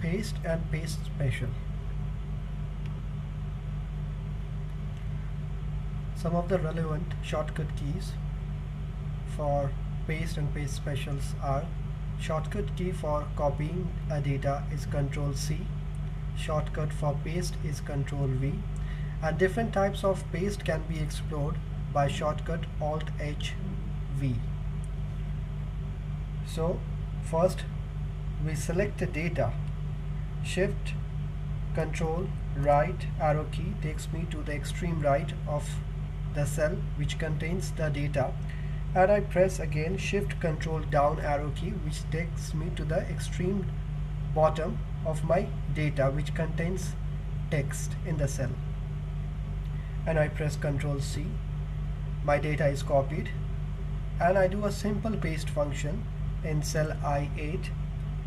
paste and paste special. Some of the relevant shortcut keys for paste and paste specials are shortcut key for copying a data is control C shortcut for paste is control V and different types of paste can be explored by shortcut alt H V. So first we select the data shift control right arrow key takes me to the extreme right of the cell which contains the data. And I press again shift control down arrow key which takes me to the extreme bottom of my data which contains text in the cell. And I press control C. My data is copied. And I do a simple paste function in cell I8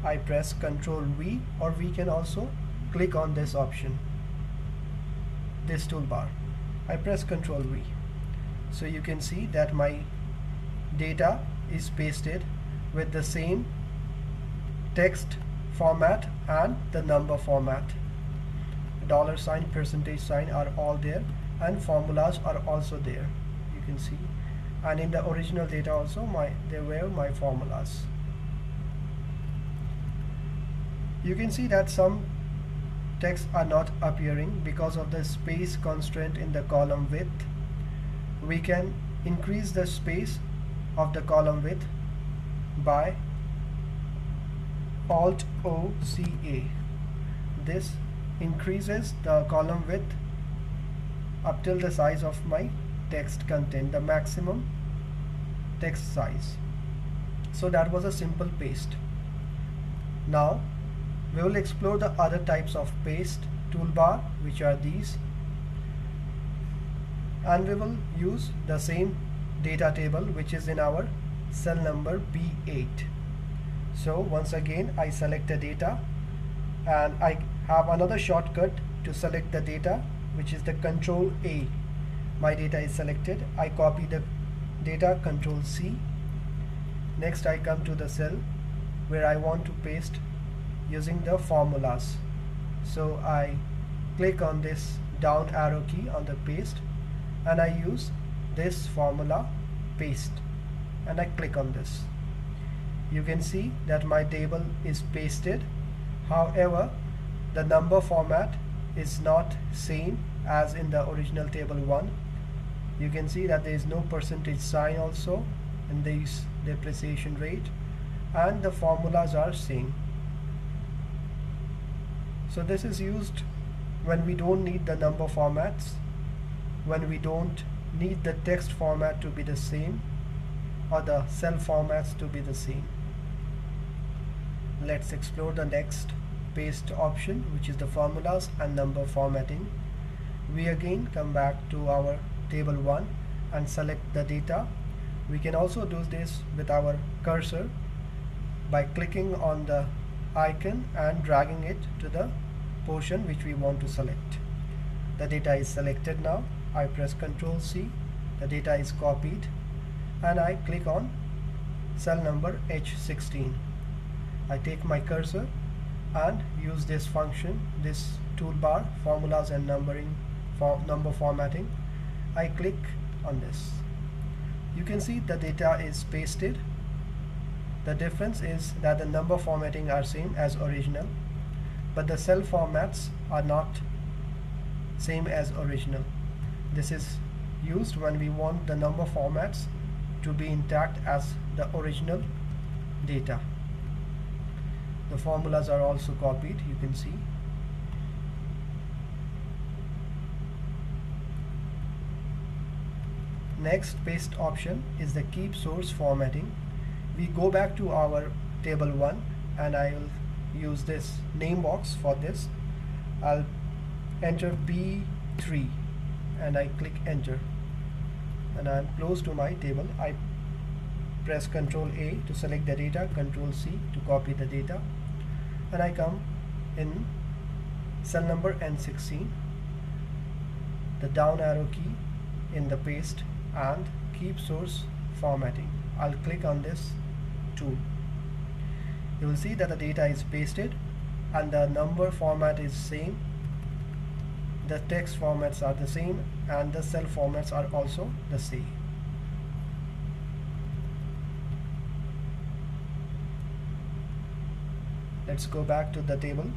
I press Ctrl V or we can also click on this option this toolbar. I press Ctrl V. So you can see that my data is pasted with the same text format and the number format. Dollar sign percentage sign are all there and formulas are also there. You can see. And in the original data also my there were my formulas you can see that some texts are not appearing because of the space constraint in the column width. We can increase the space of the column width by alt O C A. This increases the column width up till the size of my text content the maximum text size. So that was a simple paste. Now we will explore the other types of paste toolbar which are these. And we will use the same data table which is in our cell number B8 so once again I select the data and I have another shortcut to select the data which is the control A. My data is selected. I copy the data control C. Next I come to the cell where I want to paste using the formulas. So I click on this down arrow key on the paste and I use this formula paste and I click on this. You can see that my table is pasted. However the number format is not same as in the original table 1 you can see that there is no percentage sign also in this depreciation rate and the formulas are same so this is used when we don't need the number formats when we don't need the text format to be the same or the cell formats to be the same. Let's explore the next paste option which is the formulas and number formatting. We again come back to our table 1 and select the data. We can also do this with our cursor by clicking on the icon and dragging it to the portion which we want to select. The data is selected now. I press Ctrl C. The data is copied. And I click on cell number H16 I take my cursor and use this function this toolbar formulas and numbering for number formatting. I click on this. You can see the data is pasted. The difference is that the number formatting are same as original but the cell formats are not same as original. This is used when we want the number formats to be intact as the original data. The formulas are also copied you can see. Next paste option is the keep source formatting. We go back to our table 1 and I will use this name box for this. I'll enter B3 and I click enter. And I'm close to my table. I press ctrl A to select the data ctrl C to copy the data. And I come in cell number N16 the down arrow key in the paste and keep source formatting. I'll click on this tool you will see that the data is pasted and the number format is same. The text formats are the same and the cell formats are also the same. Let's go back to the table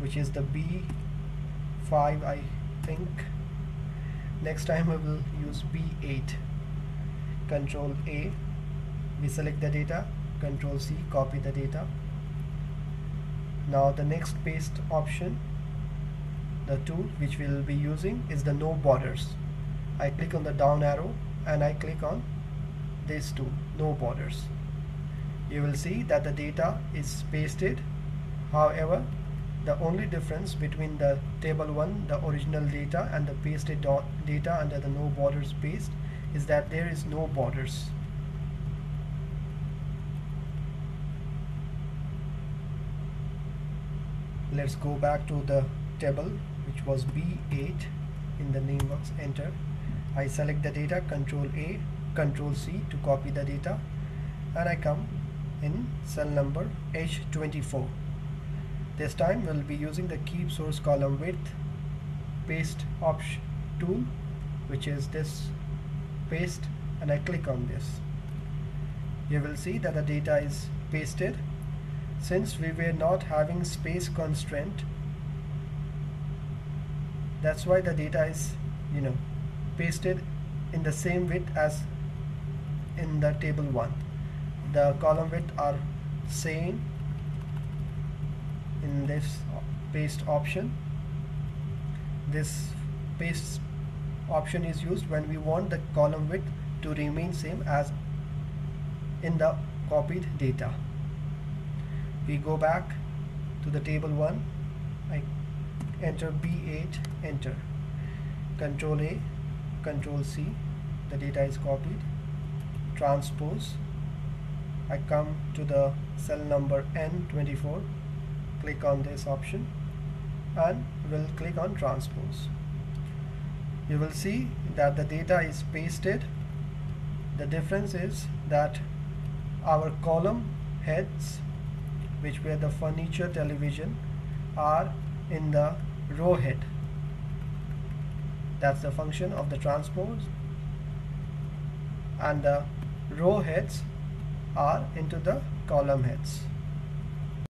which is the B5 I think. Next time we will use B8 control A. We select the data control C copy the data. Now the next paste option the tool which we'll be using is the no borders. I click on the down arrow and I click on this tool no borders. You will see that the data is pasted. However the only difference between the table 1 the original data and the pasted data under the no borders paste is that there is no borders let's go back to the table which was B8 in the name box enter. I select the data control A control C to copy the data and I come in cell number H24 this time we'll be using the keep source column width paste option tool which is this paste and I click on this. You will see that the data is pasted since we were not having space constraint that's why the data is you know pasted in the same width as in the table 1 the column width are same in this paste option. This paste option is used when we want the column width to remain same as in the copied data we go back to the table 1 I enter B8 enter. Control A control C the data is copied. Transpose. I come to the cell number N24 click on this option and we'll click on transpose. You will see that the data is pasted. The difference is that our column heads which were the furniture television are in the row head. That's the function of the transpose. And the row heads are into the column heads